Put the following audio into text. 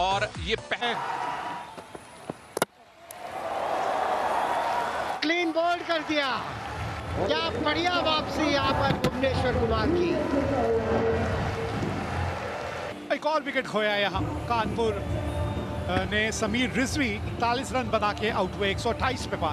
और ये पह... क्लीन बोल्ड कर दिया। क्या बढ़िया वापसी यहाँ पर भुवनेश्वर कुमार की। एक और विकेट खोया यहाँ। कानपुर ने समीर रिजवी 41 रन बना के आउट हुए 128 पे पास